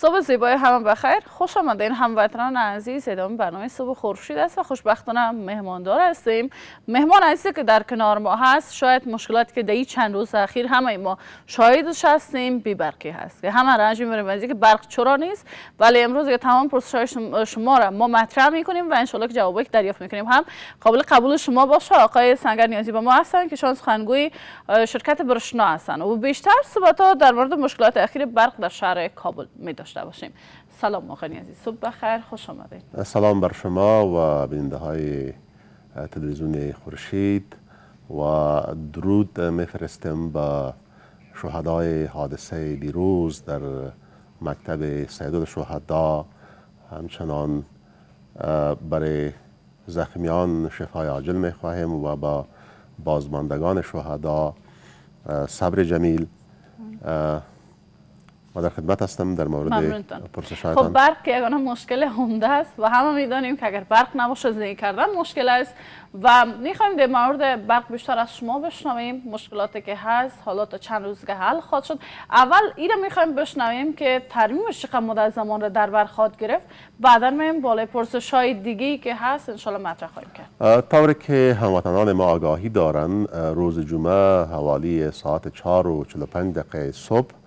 صبح زیبای همه بخیر خوش آمدین هموطنان عزیز ادامه برنامه صبح خورشید است و خوشبختانه مهماندار هستیم. مهمان عزیزی که در کنار ما هست شاید مشکلاتی که در چند روز اخیر همه ما شاهدش هستیم بی برقی هست. که همه رنج می‌بریم که برق چرا نیست ولی امروز که تمام پرسش شما را ما مطرح می‌کنیم و انشالله که جوابی که دریافت می‌کنیم هم قابل قبول شما باشه. آقای سنگر نیازی با ما هستن که شانس خانگوی شرکت برشنا هستن. و بیشتر صحبت در مورد مشکلات اخیر برق در شهر کابل می داشته باشیم. سلام آقای نیازی صبح بخیر. خوش آمدید. سلام بر شما و بیننده های تلویزیون خورشید و درود میفرستم به شهدای حادثه دیروز در مکتب سیدال شهدا همچنان برای زخمیان شفای عاجل می‌خواهیم و با بازماندگان شهدا صبر جمیل ما در خدمت هستم در مورد پرسش خب برق یگانه مشکل عمده است و همه می‌دانیم که اگر برق نباشه زندگی کردن مشکل است و می‌خوایم در مورد برق بیشتر از شما بشنویم مشکلاتی که هست حالا تا چند روز که حل خواهد شد. اول این می‌خوایم بشنویم که ترمیمش چقدر مدت زمان را در بر خواهد گرفت. بعدا میم بالای پرسش های دیگه که هست انشالله مطرح خواهیم کرد. طوری که هموطنان ما آگاهی دارن روز جمعه حوالی ساعت 4 و 45 دقیقه صبح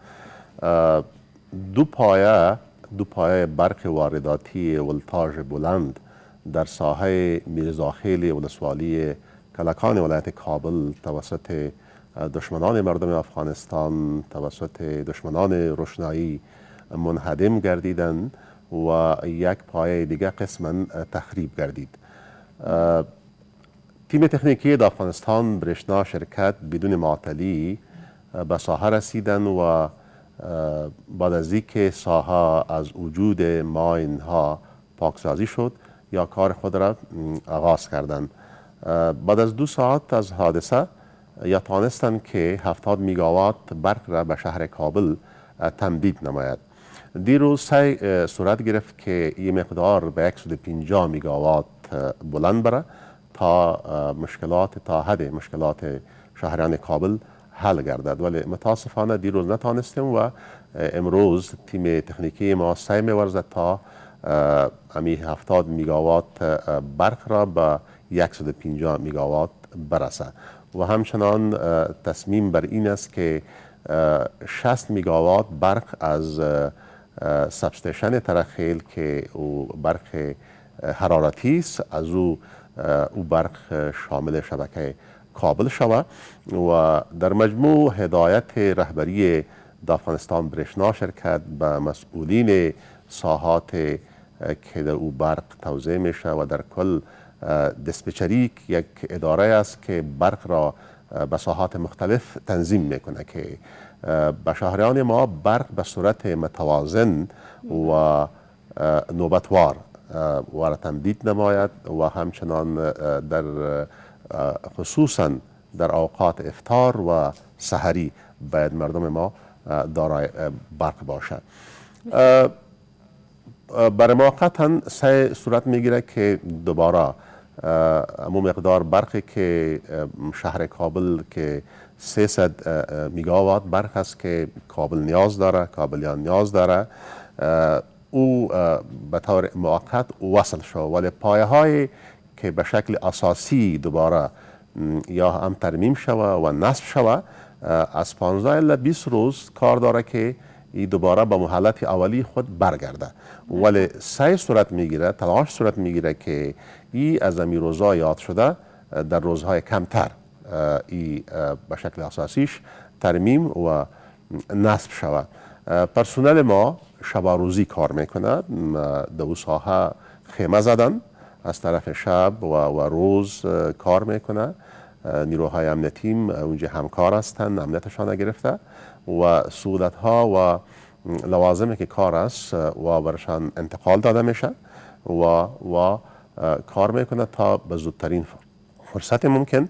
دو پایه دو پایه برق وارداتی ولتاژ بلند در ساحه میرزاخیل ولسوالی کلکان ولایت کابل توسط دشمنان مردم افغانستان توسط دشمنان روشنایی منهدم گردیدند و یک پایه دیگه قسما تخریب گردید. تیم تکنیکی در افغانستان برشنا شرکت بدون معطلی به ساحه رسیدن و بعد از اینکه ساحه از وجود ماین ها پاکسازی شد یا کار خود را آغاز کردند. بعد از دو ساعت از حادثه یا تانستند که 70 میگاوات برق را به شهر کابل تمدید نماید. دیروز سعی صورت گرفت که این مقدار به 150 میگاوات بلند بره تا مشکلات تا حد مشکلات شهران کابل حل گردد. ولی متاسفانه دیروز نتانستیم و امروز تیم تکنیکی ما سعی میورزد تا امی 70 میگاوات برق را به 150 میگاوات برسه. و همچنان تصمیم بر این است که 60 میگاوات برق از سبستیشن ترخیل که او برق حرارتی است از او او برق شامل شبکه کابل شود و در مجموع هدایت رهبری افغانستان برشنا شرکت به مسئولین ساحات که در او برق توضیح میشه و در کل دسپچری یک اداره است که برق را به ساحات مختلف تنظیم می‌کنه که به شهریان ما برق به صورت متوازن و نوبتوار و تمدید نماید و همچنان در خصوصا در اوقات افتار و سحری باید مردم ما دارای برق باشد برای ما قطعا سه صورت می‌گیره که دوباره امو مقدار برقی که شهر کابل که 300 میگاوات برق است که کابل نیاز داره کابلیان نیاز داره. او به طور موقت وصل شد. ولی پایه های که به شکل اساسی دوباره یا هم ترمیم شوه و نصب شوه از 15 الا 20 روز کار داره که ای دوباره به محلت اولی خود برگرده. ولی سعی صورت می‌گیره تلاش صورت می‌گیره که ای از امی روزها یاد شده در روزهای کمتر ای به شکل اساسیش ترمیم و نصب شود پرسونل ما شب روزی کار می‌کنه دو ساحه خیمه زدن. از طرف شب و, و روز کار می‌کنه نیروهای امنیتی اونجا همکار هستند امنیتشان گرفته و سودت ها و لوازمی که کار است و برشان انتقال داده میشه و و کار می‌کنه تا به زودترین فرصت ممکن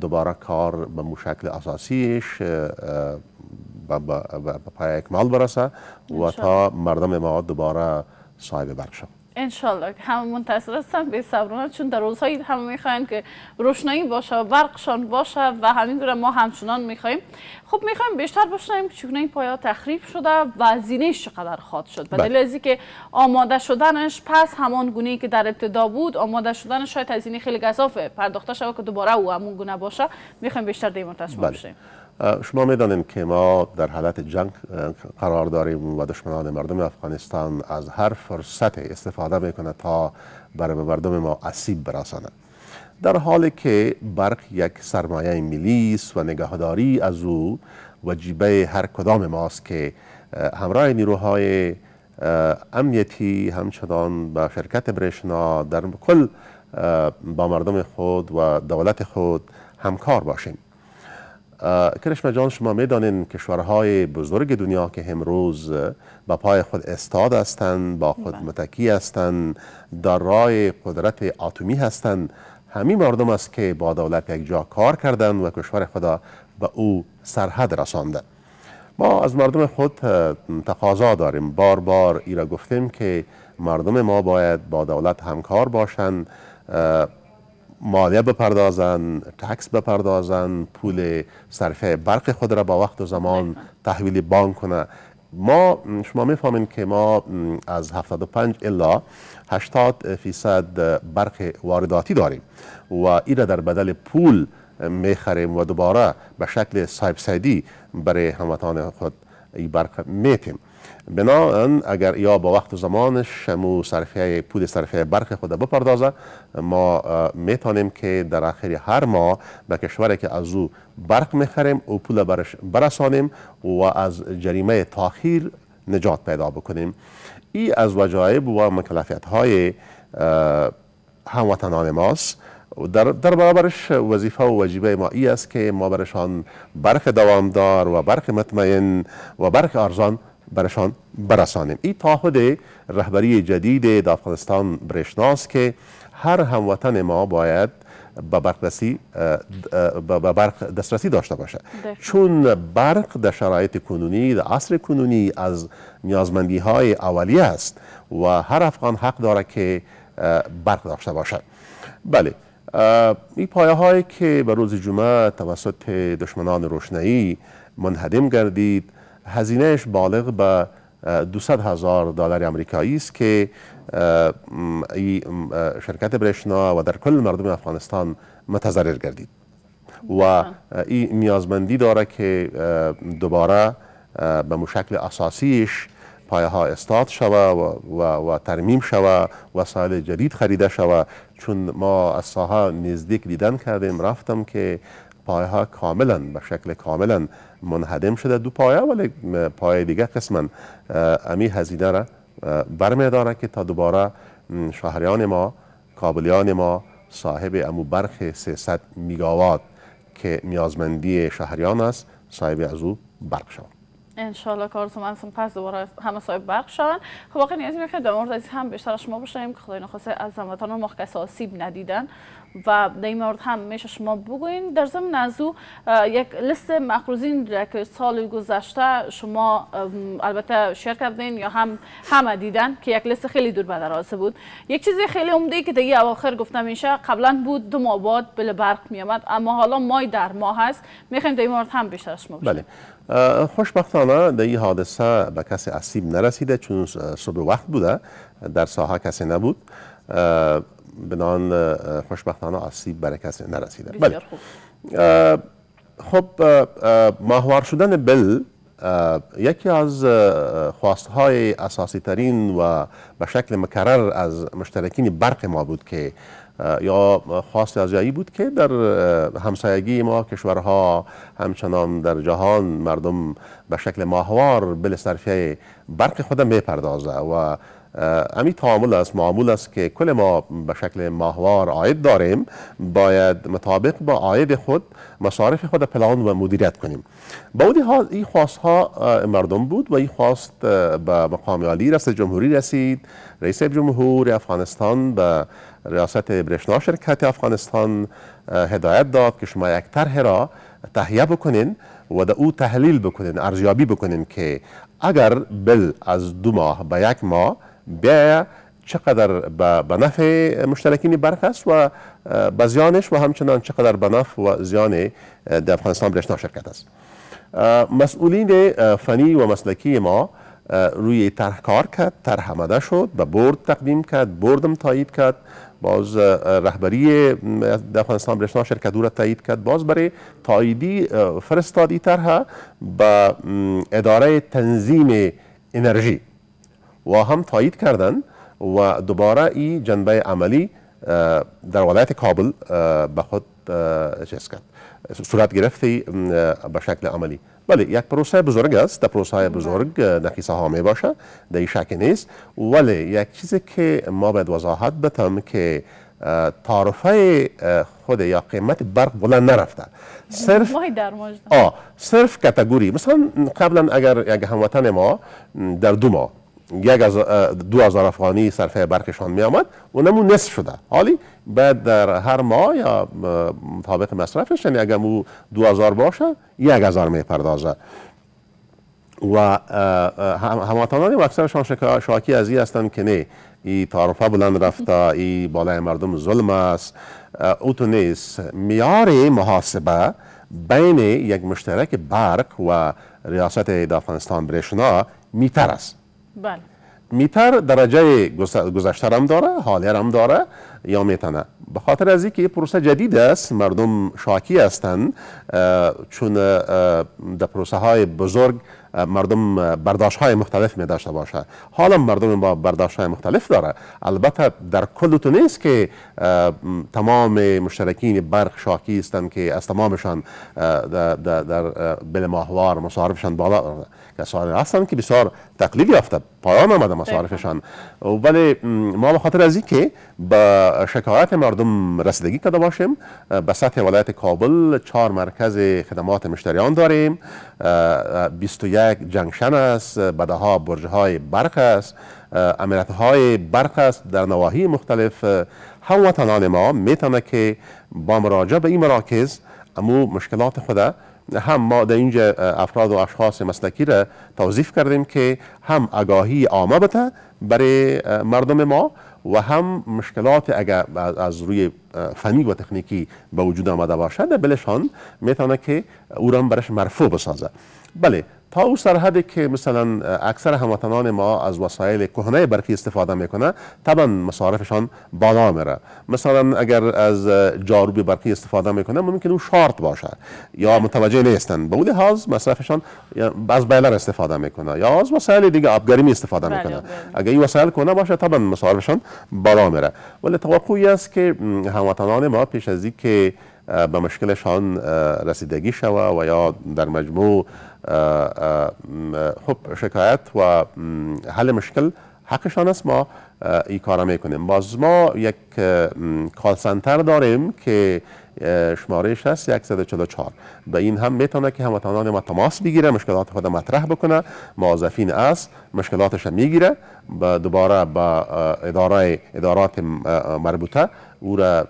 دوباره کار به مشکل اساسیش به پای اکمال برسه و تا مردم ما دوباره صاحب برق شد انشالله که همه منتظر هستن به صبرانه چون در روزهایی همه می‌خواین که روشنایی باشه و برقشان باشه و همینگونه ما همچنان می‌خوایم. خب می‌خوایم بیشتر بشنیم که چگونه این پایا تخریب شده و زینش چقدر خواد شد. به دلیل از که آماده شدنش پس همان گونه که در ابتدا بود آماده شدنش شاید هزینه خیلی گذافه پرداخته شده که دوباره او همون گونه باشه. می‌خوایم بیشتر در بله. شما می‌دانید که ما در حالت جنگ قرار داریم و دشمنان مردم افغانستان از هر فرصت استفاده می‌کنه تا برای مردم ما اسیب برسانه در حالی که برق یک سرمایه ملی است و نگهداری از او وجیبه هر کدام ماست که همراه نیروهای امنیتی همچنان با شرکت برشنا در کل با مردم خود و دولت خود همکار باشیم. کرشمه جان شما می‌دانین کشورهای بزرگ دنیا که امروز با پای خود استاد هستند با خود بله. متکی هستند در راه قدرت اتمی هستند. همین مردم است که با دولت یک جا کار کردن و کشور خدا به او سرحد رسانده. ما از مردم خود تقاضا داریم. بار بار ای را گفتیم که مردم ما باید با دولت همکار باشند. مالیه بپردازن تکس بپردازن پول صرفه برق خود را با وقت و زمان تحویل بانک کنه. ما شما می‌فهمین که ما از 75 الا 80 فیصد برق وارداتی داریم و این را در بدل پول می‌خریم و دوباره به شکل سایبسایدی برای هموطان خود ای برق میتیم. بنابراین اگر یا با وقت و زمانش شمو صرفیه پول صرفیه برق خود بپردازه ما می‌تونیم که در آخر هر ماه به کشوری که از او برق می‌خریم و پول برش برسانیم و از جریمه تاخیر نجات پیدا بکنیم. ای از وجایب و مکلفیت های هموطنان ماست. در, در برابرش وظیفه و وجیبه ما ای است که ما برشان برق دوامدار و برق مطمئن و برق ارزان برشان برسانیم. این تعهد رهبری جدید در افغانستان برشناست که هر هموطن ما باید به به برق دسترسی داشته باشه. چون برق در شرایط کنونی در عصر کنونی از نیازمندی های اولیه است و هر افغان حق داره که برق داشته باشد بله این پایه هایی که به روز جمعه توسط دشمنان روشنایی منهدم گردید هزینهش بالغ به 200 هزار دلار آمریکایی است که شرکت برشنا و در کل مردم افغانستان متضرر گردید. و این نیازمندی داره که دوباره به مشکل اساسیش پایه ها استاد شوه و, و, و ترمیم شوه وسایل جدید خریده شوه. چون ما از ساحه نزدیک دیدن کردیم رفتم که پایه ها کاملا به شکل کاملا منهدم شده دو پایه ولی پایه دیگه قسما امی هزینه را برمیداره که تا دوباره شهریان ما کابلیان ما صاحب امو برخ 300 میگاوات که نیازمندی شهریان است صاحب از او برق شود انشالله کارتون من پس دوباره همه صاحب شون خب واقعا نیازی می‌خواد در مورد از هم بیشتر شما باشیم که خدای نخواسته از هموطنان ما کسی آسیب ندیدن و در این مورد هم میشه شما بگوین در ضمن از یک لیست مخروزین که سال گذشته شما البته شیر کردین یا هم همه دیدن که یک لیست خیلی دور به بود. یک چیزی خیلی عمده که دیگه اواخر گفتم میشه قبلا بود دو ماه بعد بل برق میامد اما حالا مای در ماه هست. می‌خوایم در این مورد هم بیشتر شما بله. خوشبختانه در این حادثه به کسی اسیب نرسیده چون صبح وقت بوده. در ساحه کسی نبود. بنان خوشبختانه آسیب برای کسی نرسیده. بله. خب ماهوار شدن بل یکی از خواستهای اساسی ترین و به شکل مکرر از مشترکین برق ما بود که یا خواست از جایی بود که در همسایگی ما کشورها همچنان در جهان مردم به شکل ماهوار بل صرفیه برق خود می‌پردازه و امی تعامل است معمول است که کل ما به شکل ماهوار آید داریم. باید مطابق با آید خود مصارف خود پلان و مدیریت کنیم. با این خواست ها مردم بود و این خواست به مقام عالی رئیس جمهوری رسید. رئیس جمهور افغانستان به ریاست برشنا شرکت افغانستان هدایت داد که شما یک طرح را تهیه بکنین و در او تحلیل بکنین ارزیابی بکنین که اگر بل از دو ماه به یک ماه بیا چقدر به نفع مشترکین برق است و به زیانش و همچنان چقدر به نفع و زیان در افغانستان برشنا شرکت است. مسئولین فنی و مسلکی ما روی طرح کار کرد طرح آمده شد به برد تقدیم کرد بردم تایید کرد باز رهبری افغانستان برشنا شرکت را تایید کرد باز برای تاییدی فرستادی طرح به اداره تنظیم انرژی. و هم تایید کردن و دوباره این جنبه عملی در ولایت کابل به خود چیز کرد صورت گرفتی به شکل عملی. بله یک پروسه بزرگ است. در پروسه های بزرگ نقیصه ها می باشه در شک نیست. ولی یک چیزی که ما باید وضاحت بتم که تعرفه خود یا قیمت برق بلند نرفته. صرف آه صرف کتگوری. مثلا قبلا اگر یک هموطن ما در دو ماه یک از دو هزار افغانی صرفه برقشان می آمد و نمو نصف شده. حالی بعد در هر ماه یا مطابق مصرفش یعنی اگر مو دو هزار باشه یک هزار می پردازه و هموطنانی و اکثرشان شاکی از هستند که نه ای تعرفه بلند رفته ای بالای مردم ظلم است. او تو نیست میار محاسبه بین یک مشترک برق و ریاست افغانستان برشنا میتر است بله. میتر درجه گذشته هم داره حالی هم داره یا میتنه؟ به خاطر از اینکه پروسه جدید است مردم شاکی هستند چون در پروسه های بزرگ مردم برداشت های مختلف می داشته باشه. حالا مردم با برداشت های مختلف داره. البته در کل تو نیست که تمام مشترکین برق شاکی هستند که از تمامشان در, در بل ماهوار مصارفشان بالا کسانی هستند که بسیار تقلیل یافته. پایان آمده مصارفشان ولی ما به خاطر از که به شکایت مردم رسیدگی کرده باشیم به سطح ولایت کابل چهار مرکز خدمات مشتریان داریم. 21 جنگشن است بدها برج های برق است امنیت های برق است در نواحی مختلف. هموطنان ما می‌تونه که با مراجعه به این مراکز امو مشکلات خود هم ما در اینجا افراد و اشخاص مسلکی را توضیف کردیم که هم آگاهی عامه بته برای مردم ما و هم مشکلات اگر از روی فنی و تکنیکی به وجود آمده باشد بلشان می‌تونه که او را برش مرفوع بسازه بله تا او سرحدی که مثلا اکثر هموطنان ما از وسایل کهنه برقی استفاده می‌کنه طبعا مصارفشان بالا میره. مثلا اگر از جاروب برقی استفاده می‌کنه ممکن او شارت باشه یا متوجه نیستن. به اون لحاظ مصرفشان از بیلر استفاده می‌کنه یا از وسایل دیگه آبگرمی استفاده بله، می‌کنه. بله. اگر این وسایل کنه باشه طبعا مصارفشان بالا میره. ولی توقعی است که هموطنان ما پیش از که به مشکلشان رسیدگی شوه و یا در مجموع خب شکایت و حل مشکل حقشان است. ما این کار می‌کنیم. باز ما یک کال سنتر داریم که شمارش هست 144 به این هم می‌تونه که هموطنان ما تماس بگیره مشکلات خود مطرح بکنه. موظفین است مشکلاتش می‌گیره. دوباره با اداره ادارات مربوطه او را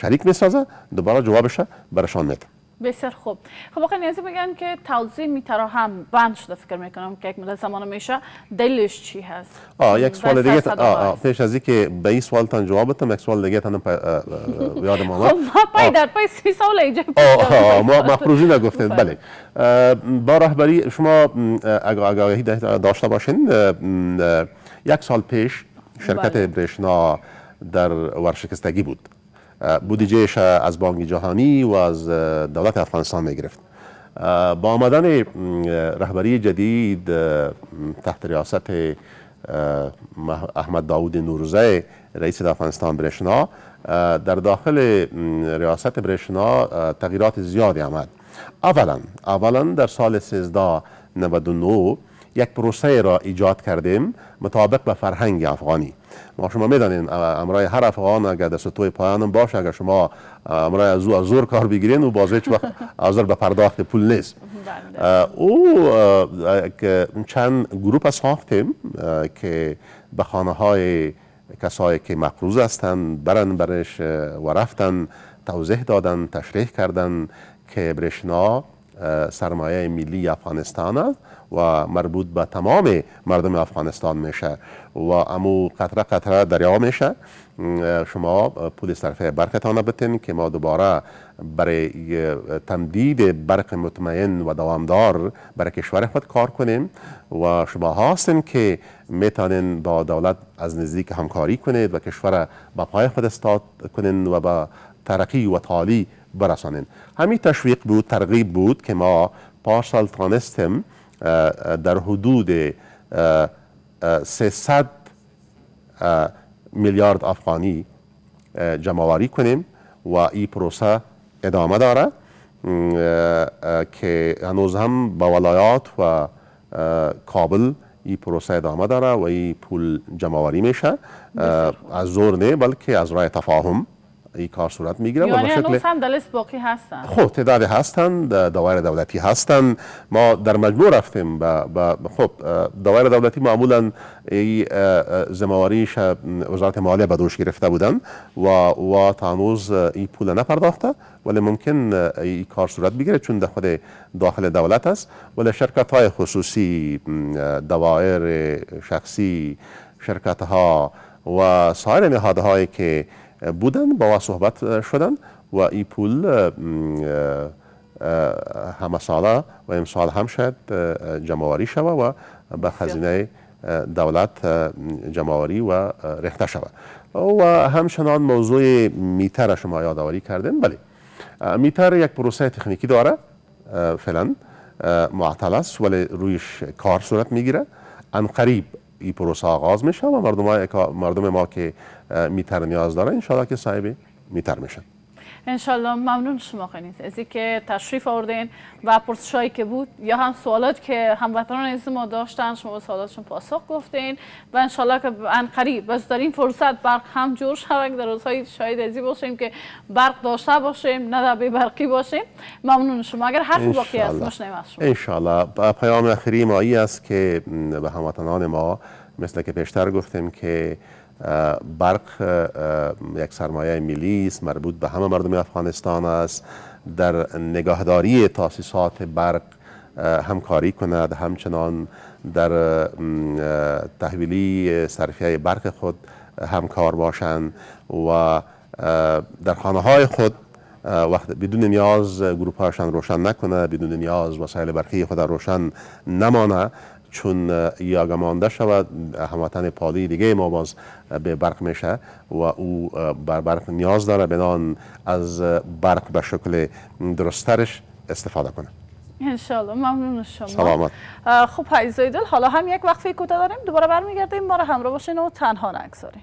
شریک می‌سازه دوباره جوابش برشان میده. بسیار خوب. خب آقای نیازی بگن که توضیح میتره هم بند شده فکر می‌کنم که یک مدت زمان میشه. دلیلش چی هست؟ آه یک سوال دیگه آه پیش از که به این سوال تان جواب بدم یک سوال دیگه تان یاد ما خب ما پای در پای سی سال اینجا ما مفروضی نگفتید بله. با رهبری شما آگاهی داشته باشین یک سال پیش شرکت بله. برشنا در ورشکستگی بود. بودجهش از بانک جهانی و از دولت افغانستان می گرفت با آمدن رهبری جدید تحت ریاست احمد داود نوروزه رئیس افغانستان برشنا در داخل ریاست برشنا تغییرات زیادی آمد. اولا اولا در سال 1399 یک پروسه را ایجاد کردیم مطابق به فرهنگ افغانی. ما شما می‌دانین امرای هر افغان اگر دست توی پایان باشه اگر شما امرای از از زور کار بگیرین و باز هیچ وقت حاضر به پرداخت پول نیست. بله. او چند گروپ ساختیم که به خانه های کسایی که مقروض هستند برن برش و رفتن توضیح دادن تشریح کردن که برشنا سرمایه ملی افغانستان است. و مربوط به تمام مردم افغانستان میشه و امو قطره قطره دریا میشه. شما پول صرفه برقتان بتین که ما دوباره برای تمدید برق مطمئن و دوامدار برای کشور خود کار کنیم و شما هستین که می‌تونین با دولت از نزدیک همکاری کنید و کشور به پای خود استاد کنین و به ترقی و تعالی برسانین. همین تشویق بود ترغیب بود که ما پارسال تانستیم در حدود 300 میلیارد افغانی جمعواری کنیم و این پروسه ادامه داره. که هنوز هم با ولایات و کابل این پروسه ادامه داره و این پول جمعواری میشه. از زور نه بلکه از رای تفاهم. این کار صورت می‌گیره یعنی و شکل هم دلست باقی هستن. خب تعدادی هستن دوایر دولتی هستن. ما در مجموع رفتیم با خب دوایر دولتی معمولا زمواریش وزارت مالیه به دوش گرفته بودن و و تا هنوز این پول نپرداخته ولی ممکن این کار صورت بگیره چون خود داخل دولت است. ولی شرکت های خصوصی دوایر شخصی شرکت ها و سایر نهادهایی که بودن با صحبت شدن و این پول همه ساله و امسال هم شاید جمعواری شوه و به خزینه دولت جمعواری و رخته شود. و همچنان موضوع میتر شما یادآوری کردین بله. میتر یک پروسه تکنیکی داره. فعلا معطل است ولی رویش کار صورت می‌گیره. ان قریب این پروسه آغاز میشه و مردم, ما که میتر نیاز داره انشاءالله که صاحب میتر میشن. انشالله ممنون شما خیلی. از که تشریف آوردین و پرسشایی که بود یا هم سوالات که هموطنان از ما داشتن شما سوالاتشون پاسخ گفتین و انشالله که ان قریب. بس در این فرصت برق هم جور شود در روزهای شاید ازی باشیم که برق داشته باشیم نه به برقی باشیم. ممنون شما. اگر حرف باقی است مشنیم از شما. انشالله. پیام اخری ما است که به هموطنان ما مثل که پیشتر گفتیم که برق یک سرمایه ملی است مربوط به همه مردم افغانستان است. در نگهداری تاسیسات برق همکاری کند. همچنان در تحویلی صرفیه برق خود همکار باشند و در خانه های خود وقت بدون نیاز گروپ هاشان روشن نکنه بدون نیاز وسایل برقی خود روشن نمانه چون یا مانده شود هموطن پالی دیگه ما باز به برق میشه و او بر برق نیاز داره بنان از برق به شکل درسترش استفاده کنه. انشالله ممنون شما. سلامت. خب حیزای دل حالا هم یک وقفه کوتاه داریم دوباره برمیگردیم ما رو همراه باشین و تنها نگذاریم